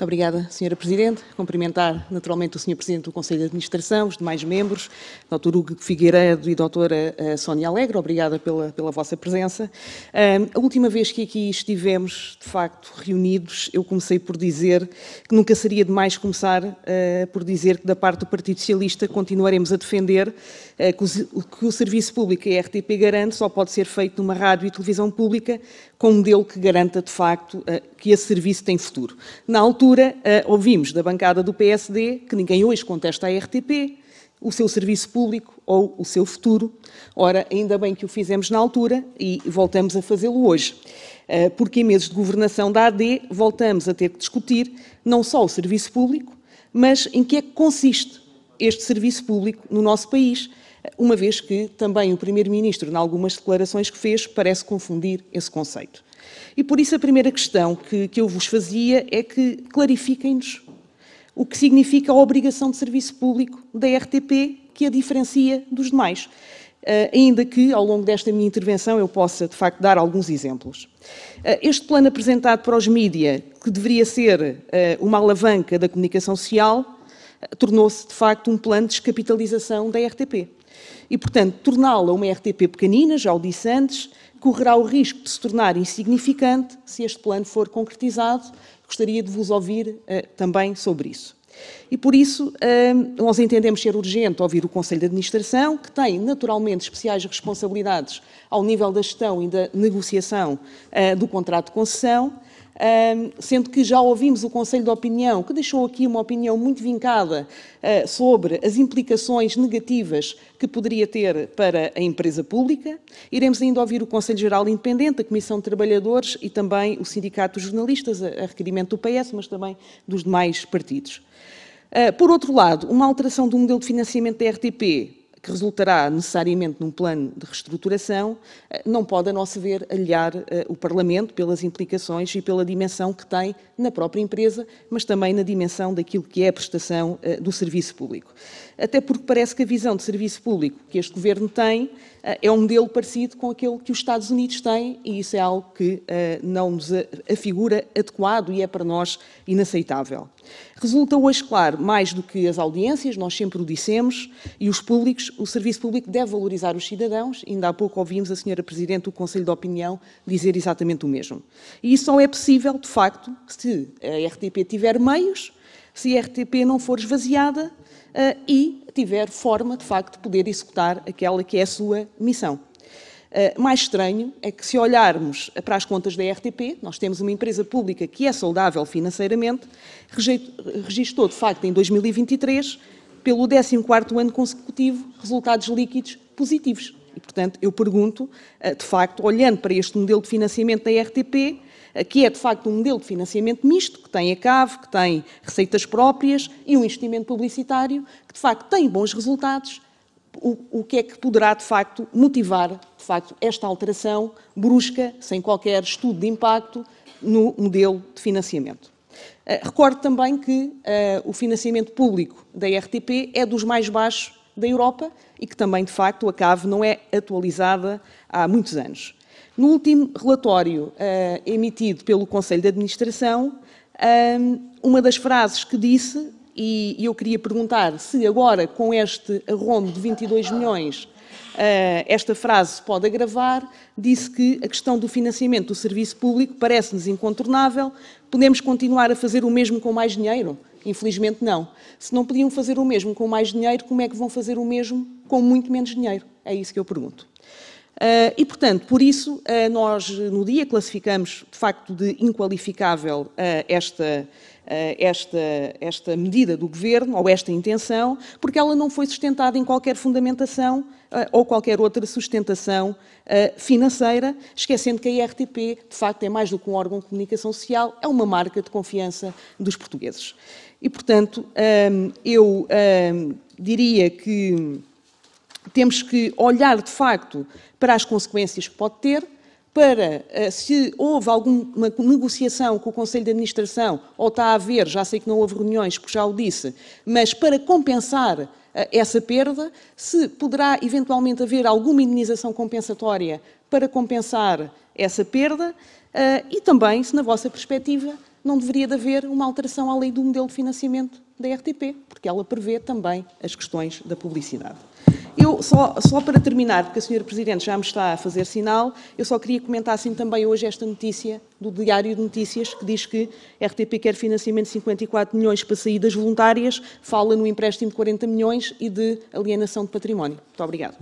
Muito obrigada, Sra. Presidente. Cumprimentar naturalmente o Sr. Presidente do Conselho de Administração, os demais membros, Dr. Hugo Figueiredo e Dra. Eh, Sónia Alegre. Obrigada pela, pela vossa presença. a última vez que aqui estivemos, de facto, reunidos, eu comecei por dizer que nunca seria demais começar uh, por dizer que da parte do Partido Socialista continuaremos a defender uh, que, o, que o serviço público e a RTP garante só pode ser feito numa rádio e televisão pública com um modelo que garanta, de facto, uh, que esse serviço tem futuro. Na altura, uh, ouvimos da bancada do PSD que ninguém hoje contesta a RTP, o seu serviço público ou o seu futuro. Ora, ainda bem que o fizemos na altura e voltamos a fazê-lo hoje. Uh, porque em meses de governação da AD voltamos a ter que discutir não só o serviço público, mas em que é que consiste este serviço público no nosso país uma vez que também o Primeiro-Ministro, em algumas declarações que fez, parece confundir esse conceito. E por isso a primeira questão que, que eu vos fazia é que clarifiquem-nos o que significa a obrigação de serviço público da RTP que a diferencia dos demais. Uh, ainda que, ao longo desta minha intervenção, eu possa, de facto, dar alguns exemplos. Uh, este plano apresentado para os mídia, que deveria ser uh, uma alavanca da comunicação social, tornou-se, de facto, um plano de descapitalização da RTP e, portanto, torná-la uma RTP pequenina, já o disse antes, correrá o risco de se tornar insignificante se este plano for concretizado. Gostaria de vos ouvir uh, também sobre isso. E por isso uh, nós entendemos ser urgente ouvir o Conselho de Administração, que tem naturalmente especiais responsabilidades ao nível da gestão e da negociação uh, do contrato de concessão, sendo que já ouvimos o Conselho de Opinião, que deixou aqui uma opinião muito vincada ah, sobre as implicações negativas que poderia ter para a empresa pública. Iremos ainda ouvir o Conselho Geral Independente, a Comissão de Trabalhadores e também o Sindicato dos Jornalistas, a requerimento do PS, mas também dos demais partidos. Ah, por outro lado, uma alteração do modelo de financiamento da RTP que resultará necessariamente num plano de reestruturação, eh, não pode, a nosso ver, aliar eh, o Parlamento pelas implicações e pela dimensão que tem na própria empresa, mas também na dimensão daquilo que é a prestação eh, do serviço público. Até porque parece que a visão de serviço público que este Governo tem é um modelo parecido com aquele que os Estados Unidos têm e isso é algo que não nos afigura adequado e é para nós inaceitável. Resulta hoje claro, mais do que as audiências, nós sempre o dissemos, e os públicos, o serviço público deve valorizar os cidadãos. Ainda há pouco ouvimos a senhora Presidente do Conselho de Opinião dizer exatamente o mesmo. E isso só é possível, de facto, se a RTP tiver meios, se a RTP não for esvaziada uh, e tiver forma, de facto, de poder executar aquela que é a sua missão. Uh, mais estranho é que, se olharmos para as contas da RTP, nós temos uma empresa pública que é saudável financeiramente, registrou, de facto, em 2023, pelo 14º ano consecutivo, resultados líquidos positivos. E, portanto, eu pergunto, uh, de facto, olhando para este modelo de financiamento da RTP, uh, que é, de facto, um modelo de financiamento misto, que tem a CAV, que tem receitas próprias e um investimento publicitário, que, de facto, tem bons resultados, o, o, que é que poderá, de facto, motivar, de facto, esta alteração brusca, sem qualquer estudo de impacto, no modelo de financiamento. Uh, recordo também que uh, o financiamento público da RTP é dos mais baixos da Europa e que também, de facto, a CAV não é atualizada há muitos anos. No último relatório uh, emitido pelo Conselho de Administração, uma das frases que disse e eu queria perguntar se agora, com este arromo de 22 milhões, eh, esta frase pode agravar, disse que a questão do financiamento do serviço público parece-nos incontornável, podemos continuar a fazer o mesmo com mais dinheiro? Infelizmente não. Se não podiam fazer o mesmo com mais dinheiro, como é que vão fazer o mesmo com muito menos dinheiro? É isso que eu pergunto. Uh, e, portanto, por isso, uh, nós no dia classificamos de facto de inqualificável uh, esta, esta, esta medida do Governo, ou esta intenção, porque ela não foi sustentada em qualquer fundamentação ou qualquer outra sustentação financeira, esquecendo que a IRTP, de facto, é mais do que um órgão de comunicação social, é uma marca de confiança dos portugueses. E, portanto, eu diria que temos que olhar, de facto, para as consequências que pode ter, para eh, se houve alguma negociação com o Conselho de Administração, ou está a haver, já sei que não houve reuniões, porque já o disse, mas para compensar eh, essa perda, se poderá eventualmente haver alguma indenização compensatória para compensar essa perda, eh, e também se, na vossa perspectiva, não deveria de haver uma alteração à lei do modelo de financiamento da RTP, porque ela prevê também as questões da publicidade. Eu, só, só para terminar, porque a Sra. Presidente já me está a fazer sinal, eu só queria comentar assim também hoje esta notícia do Diário de Notícias, que diz que RTP quer financiamento de 54 milhões para saídas voluntárias, fala no empréstimo de 40 milhões e de alienação de património. Muito obrigada.